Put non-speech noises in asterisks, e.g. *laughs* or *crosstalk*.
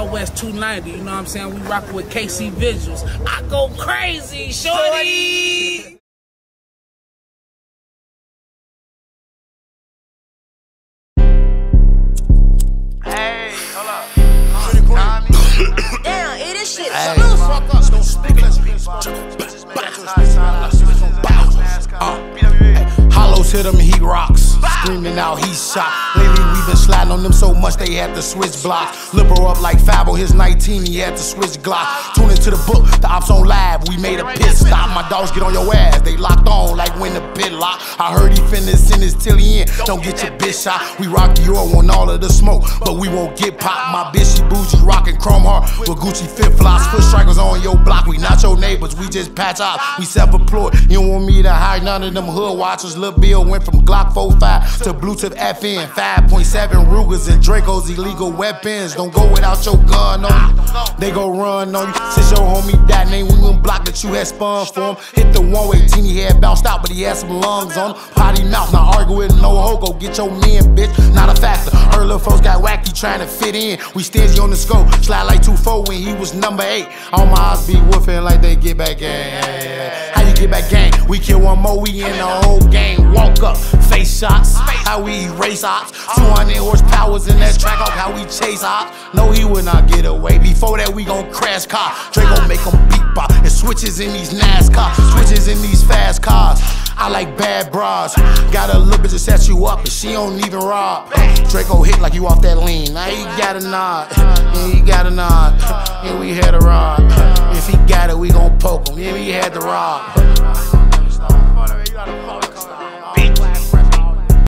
Southwest 290. You know what I'm saying? We rockin' with KC Visuals. I go crazy, shorty. Hey, hold up. Damn, it is shit. Hey. Salute. Fuck up, don't speak unless we Hollows hit him he rocks. Screaming out, he shot. Lately we been sliding on them so much they had to switch blocks. Liberal up like Fabo, his 19, he had to switch Glock. Tune into the book, the ops on live, we made a pit stop. My dogs get on your ass, they locked on like when the pit lock. I heard he finna send his tilly in, don't get your bitch shot. We rock Euro on all of the smoke, but we won't get popped. My bitch, she bougie, rockin' chrome heart with Gucci flip flops. Foot strikers on your block, we not your neighbors, we just patch out. We self employed, you don't want me to hide none of them hood watchers. Lil Bill went from Glock 45 to Bluetooth FN, 5.7 Rugers and Dracos, illegal weapons. Don't go without your gun on you, they go run on you. Since your homie that name, we went block that you had spun for him. Hit the one way, teeny head bounced out, but he had some lungs on him. Potty mouth, not argue with no hoe, go get your men, bitch. Not a factor. Her little folks got wacky trying to fit in. We stingy on the scope, slide like 2-4 when he was number 8. All my eyes be woofing like they get back gang. How you get back gang? We kill one more, we in the whole game. Walk up, face shots. How we erase ops. 200 horsepowers in that track, off how we chase ops. No, he would not get away. Before that, we gon' crash car. Dre gon' make him beat pop. And switches in these NASCAR, switches in these fast cars. I like bad bras. Got a little bitch to set you up, and she don't even rob. Draco hit like you off that lean. Now he got a nod. Yeah, *laughs* he got a nod. Yeah, we had a rod. If he got it, we gon' poke him. Yeah, we had the rod.